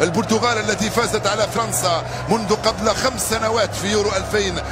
البرتغال التي فازت على فرنسا منذ قبل خمس سنوات في يورو 2000